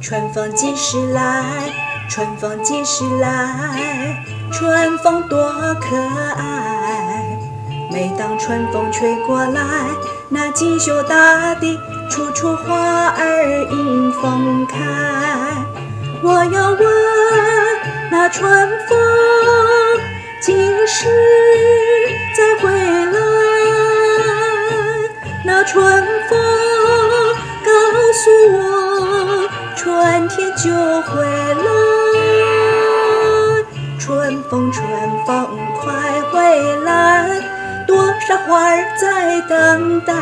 春风几时来？春风几时来？春风多可爱。每当春风吹过来，那锦绣大地处处花儿迎风开。我要问那春风几时再回来？那春天就回来。春风，春风快回来，多少花儿在等待。